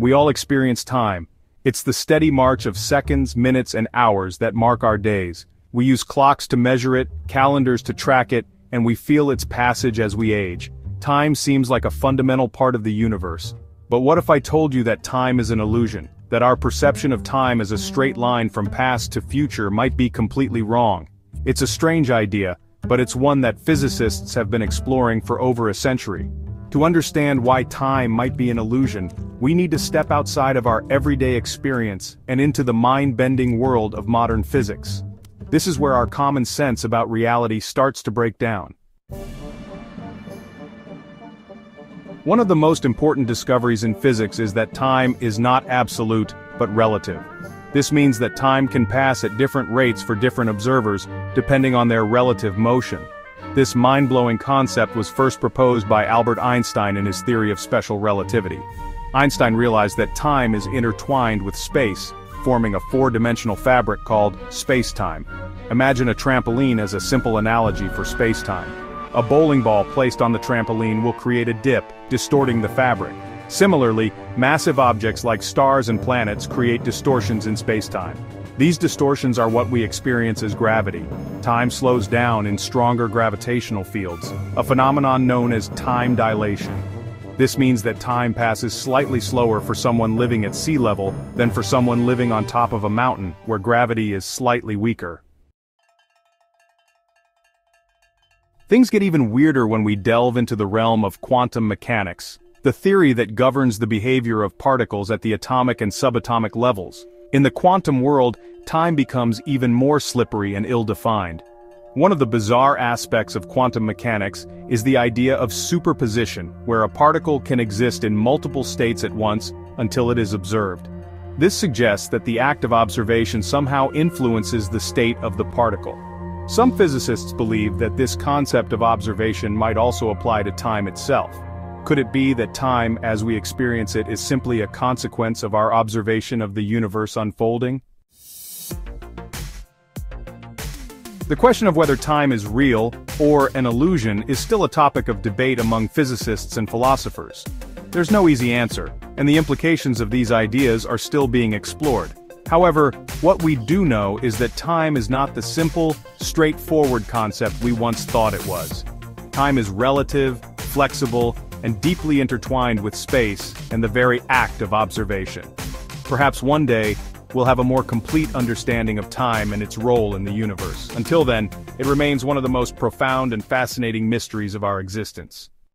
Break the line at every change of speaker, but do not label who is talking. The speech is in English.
we all experience time. It's the steady march of seconds, minutes, and hours that mark our days. We use clocks to measure it, calendars to track it, and we feel its passage as we age. Time seems like a fundamental part of the universe. But what if I told you that time is an illusion? That our perception of time as a straight line from past to future might be completely wrong? It's a strange idea, but it's one that physicists have been exploring for over a century. To understand why time might be an illusion, we need to step outside of our everyday experience and into the mind-bending world of modern physics. This is where our common sense about reality starts to break down. One of the most important discoveries in physics is that time is not absolute, but relative. This means that time can pass at different rates for different observers, depending on their relative motion. This mind-blowing concept was first proposed by Albert Einstein in his theory of special relativity. Einstein realized that time is intertwined with space, forming a four-dimensional fabric called space-time. Imagine a trampoline as a simple analogy for space-time. A bowling ball placed on the trampoline will create a dip, distorting the fabric. Similarly, massive objects like stars and planets create distortions in spacetime. These distortions are what we experience as gravity. Time slows down in stronger gravitational fields, a phenomenon known as time dilation. This means that time passes slightly slower for someone living at sea level than for someone living on top of a mountain, where gravity is slightly weaker. Things get even weirder when we delve into the realm of quantum mechanics, the theory that governs the behavior of particles at the atomic and subatomic levels. In the quantum world, time becomes even more slippery and ill-defined. One of the bizarre aspects of quantum mechanics is the idea of superposition, where a particle can exist in multiple states at once until it is observed. This suggests that the act of observation somehow influences the state of the particle. Some physicists believe that this concept of observation might also apply to time itself. Could it be that time, as we experience it, is simply a consequence of our observation of the universe unfolding? The question of whether time is real, or an illusion, is still a topic of debate among physicists and philosophers. There's no easy answer, and the implications of these ideas are still being explored. However, what we do know is that time is not the simple, straightforward concept we once thought it was. Time is relative, flexible, and deeply intertwined with space and the very act of observation. Perhaps one day, we'll have a more complete understanding of time and its role in the universe. Until then, it remains one of the most profound and fascinating mysteries of our existence.